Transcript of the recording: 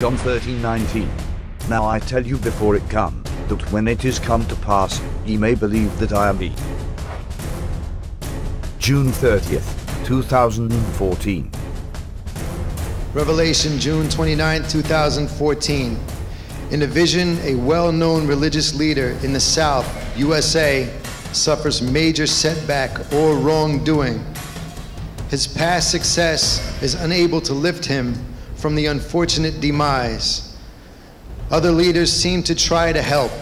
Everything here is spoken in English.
John 13:19. Now I tell you before it come, that when it is come to pass, ye may believe that I am he. June 30th, 2014. Revelation, June 29, 2014. In a vision, a well known religious leader in the South, USA, suffers major setback or wrongdoing. His past success is unable to lift him from the unfortunate demise. Other leaders seem to try to help,